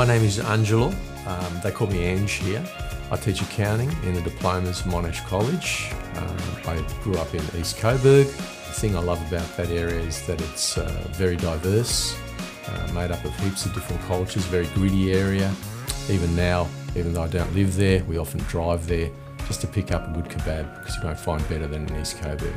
My name is Angelo. Um, they call me Ange here. I teach accounting in the diplomas Monash College. Uh, I grew up in East Coburg. The thing I love about that area is that it's uh, very diverse, uh, made up of heaps of different cultures, very gritty area. Even now, even though I don't live there, we often drive there just to pick up a good kebab because you don't find better than in East Coburg.